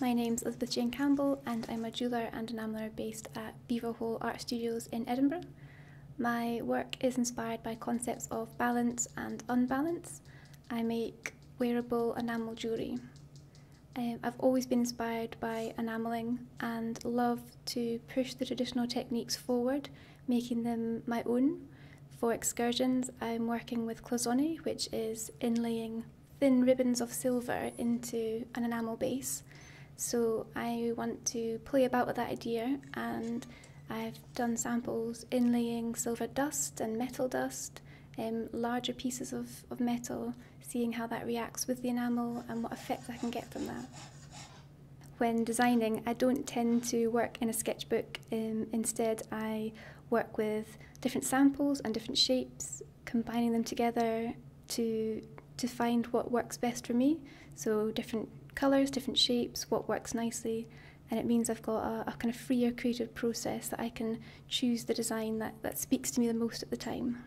My name's Elizabeth Jane Campbell, and I'm a jeweller and enameller based at Beaverhall Art Studios in Edinburgh. My work is inspired by concepts of balance and unbalance. I make wearable enamel jewellery. Um, I've always been inspired by enamelling and love to push the traditional techniques forward, making them my own. For excursions, I'm working with cloisonne, which is inlaying thin ribbons of silver into an enamel base. So I want to play about with that idea and I've done samples inlaying silver dust and metal dust, um, larger pieces of, of metal, seeing how that reacts with the enamel and what effect I can get from that. When designing, I don't tend to work in a sketchbook. Um, instead, I work with different samples and different shapes, combining them together to to find what works best for me. So different colours, different shapes, what works nicely. And it means I've got a, a kind of freer creative process that I can choose the design that, that speaks to me the most at the time.